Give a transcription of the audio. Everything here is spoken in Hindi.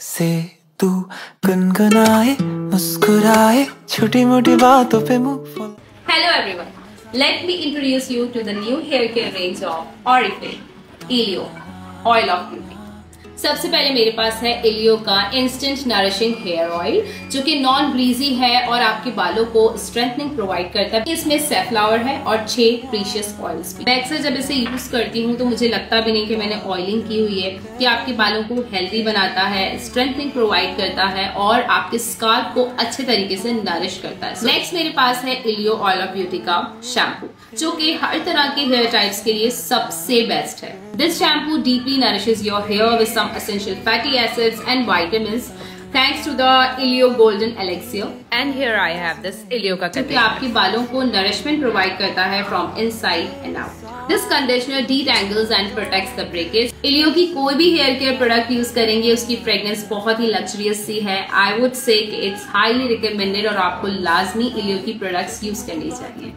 से तू गुनगुनाए, मुस्कुराए छोटी मोटी बातों पे मुँह hello everyone let me introduce you to the new hair care range of Oriflame Eleo oil of beauty सबसे पहले मेरे पास है एलियो का इंस्टेंट नरिशिंग हेयर ऑयल जो कि नॉन ब्रीजी है और आपके बालों को स्ट्रेंथनिंग प्रोवाइड करता है। इसमें सेफ्लावर है और छह प्रीशियस ऑयल्स भी। मैं अक्सर जब इसे यूज़ करती हूँ तो मुझे लगता भी नहीं कि मैंने ऑयलिंग की हुई है, कि आपके बालों को हेल्दी बनाता है स्ट्रेंथनिंग प्रोवाइड करता है और आपके स्काल्प को अच्छे तरीके से नरिश करता है। नेक्स्ट मेरे पास है एलियो ऑयल ऑफ़ ब्यूटी का शैम्पू जो कि हर तरह के हेयर टाइप्स के लिए सबसे बेस्ट है। This shampoo deeply nourishes your hair with some essential fatty acids and vitamins thanks to the Ilio Golden Elixir. And here I have this Ilio का जो कि आपके बालों को नरिशमेंट प्रोवाइड करता है from inside and out this conditioner detangles and protects the breakage Eleo की कोई भी हेयर केयर प्रोडक्ट यूज़ करेंगे उसकी फ्रेग्रेंस बहुत ही लग्जरियस सी है. I would say it's highly recommended और आपको लाजमी इलियो की प्रोडक्ट्स यूज़ करनी चाहिए।